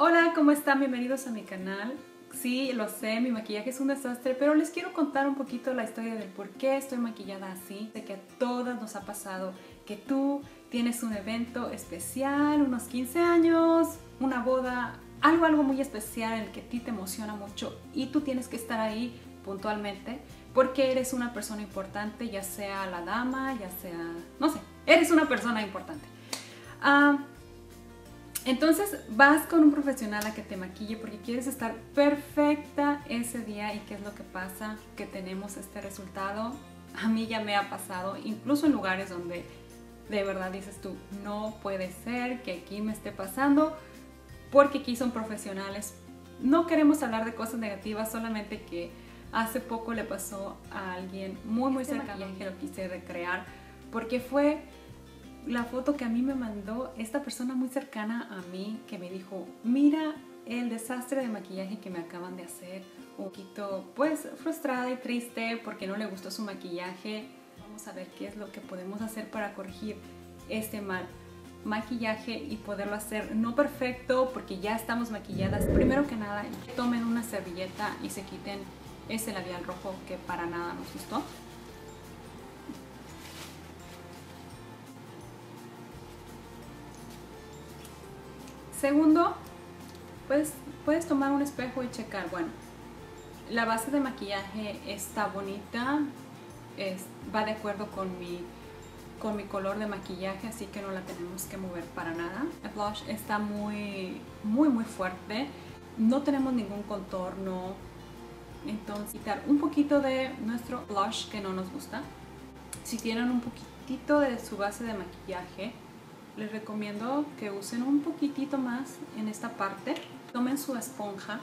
Hola, ¿cómo están? Bienvenidos a mi canal. Sí, lo sé, mi maquillaje es un desastre, pero les quiero contar un poquito la historia del por qué estoy maquillada así. De que a todas nos ha pasado que tú tienes un evento especial, unos 15 años, una boda, algo, algo muy especial en el que a ti te emociona mucho y tú tienes que estar ahí puntualmente porque eres una persona importante, ya sea la dama, ya sea, no sé, eres una persona importante. Ah, entonces vas con un profesional a que te maquille porque quieres estar perfecta ese día y qué es lo que pasa, que tenemos este resultado. A mí ya me ha pasado, incluso en lugares donde de verdad dices tú, no puede ser que aquí me esté pasando porque aquí son profesionales. No queremos hablar de cosas negativas, solamente que hace poco le pasó a alguien muy muy cercano que lo quise recrear porque fue la foto que a mí me mandó esta persona muy cercana a mí que me dijo, mira el desastre de maquillaje que me acaban de hacer. Un poquito pues frustrada y triste porque no le gustó su maquillaje. Vamos a ver qué es lo que podemos hacer para corregir este mal maquillaje y poderlo hacer no perfecto porque ya estamos maquilladas. Primero que nada, tomen una servilleta y se quiten ese labial rojo que para nada nos gustó. Segundo, puedes tomar un espejo y checar, bueno, la base de maquillaje está bonita, va de acuerdo con mi, con mi color de maquillaje, así que no la tenemos que mover para nada. El blush está muy, muy, muy fuerte, no tenemos ningún contorno, entonces quitar un poquito de nuestro blush que no nos gusta. Si tienen un poquitito de su base de maquillaje, les recomiendo que usen un poquitito más en esta parte. Tomen su esponja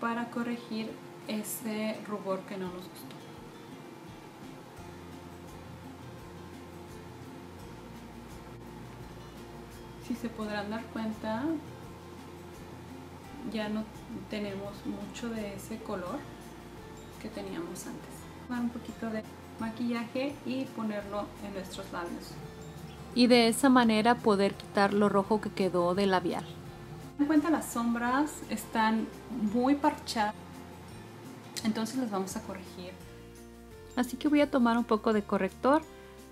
para corregir ese rubor que no nos gustó. Si se podrán dar cuenta, ya no tenemos mucho de ese color que teníamos antes. Un poquito de maquillaje y ponerlo en nuestros labios y de esa manera poder quitar lo rojo que quedó del labial. En cuenta las sombras están muy parchadas, entonces las vamos a corregir. Así que voy a tomar un poco de corrector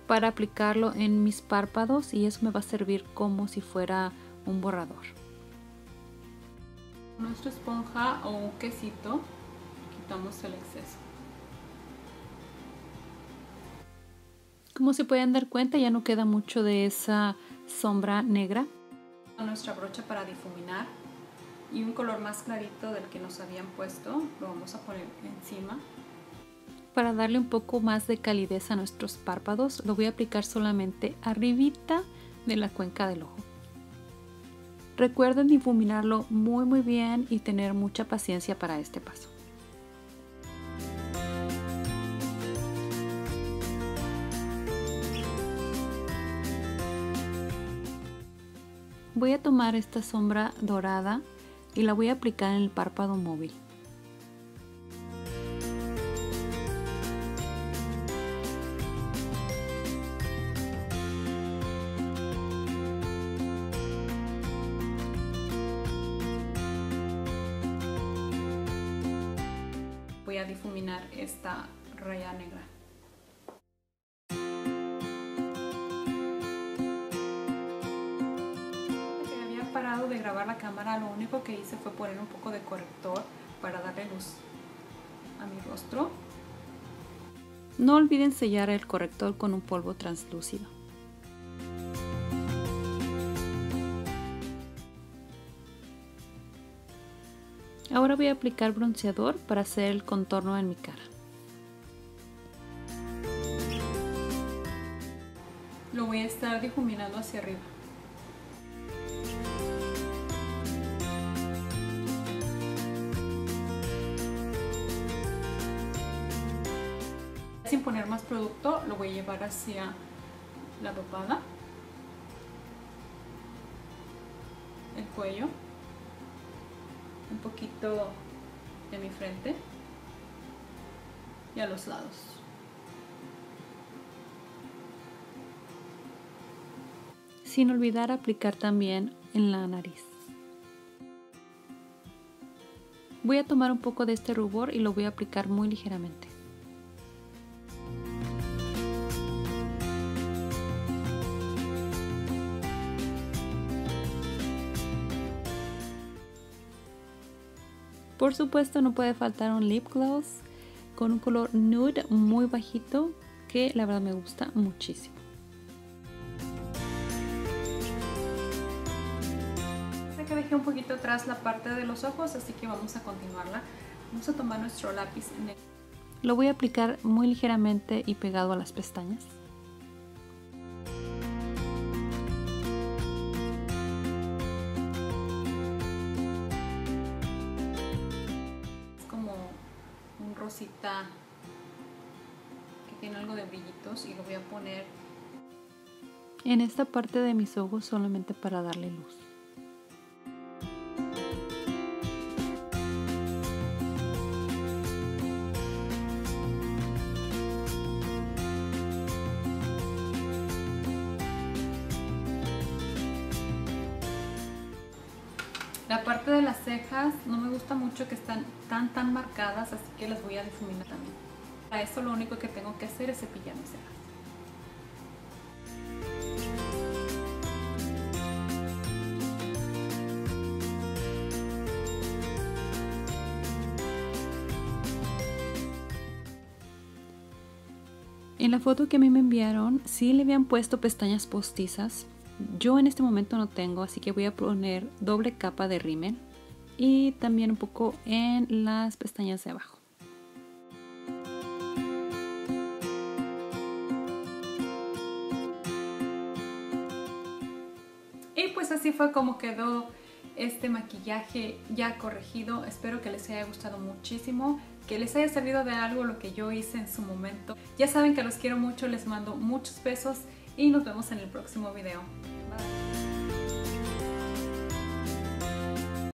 para aplicarlo en mis párpados y eso me va a servir como si fuera un borrador. Nuestra esponja o un quesito quitamos el exceso. Como se pueden dar cuenta ya no queda mucho de esa sombra negra. Nuestra brocha para difuminar y un color más clarito del que nos habían puesto lo vamos a poner encima. Para darle un poco más de calidez a nuestros párpados lo voy a aplicar solamente arribita de la cuenca del ojo. Recuerden difuminarlo muy muy bien y tener mucha paciencia para este paso. Voy a tomar esta sombra dorada y la voy a aplicar en el párpado móvil. Voy a difuminar esta raya negra. De grabar la cámara, lo único que hice fue poner un poco de corrector para darle luz a mi rostro. No olviden sellar el corrector con un polvo translúcido. Ahora voy a aplicar bronceador para hacer el contorno en mi cara. Lo voy a estar difuminando hacia arriba. Sin poner más producto, lo voy a llevar hacia la papada, el cuello, un poquito de mi frente y a los lados. sin olvidar aplicar también en la nariz. Voy a tomar un poco de este rubor y lo voy a aplicar muy ligeramente. Por supuesto no puede faltar un lip gloss con un color nude muy bajito que la verdad me gusta muchísimo. Sé que dejé un poquito atrás la parte de los ojos, así que vamos a continuarla. Vamos a tomar nuestro lápiz negro. Lo voy a aplicar muy ligeramente y pegado a las pestañas. Que tiene algo de brillitos y lo voy a poner en esta parte de mis ojos solamente para darle luz. La parte de las cejas no me gusta mucho que están tan tan marcadas, así que las voy a difuminar también. Para esto lo único que tengo que hacer es cepillar mis cejas. En la foto que a mí me enviaron, sí le habían puesto pestañas postizas, yo en este momento no tengo, así que voy a poner doble capa de rímel y también un poco en las pestañas de abajo. Y pues así fue como quedó este maquillaje ya corregido. Espero que les haya gustado muchísimo, que les haya servido de algo lo que yo hice en su momento. Ya saben que los quiero mucho, les mando muchos besos y nos vemos en el próximo video. Bye.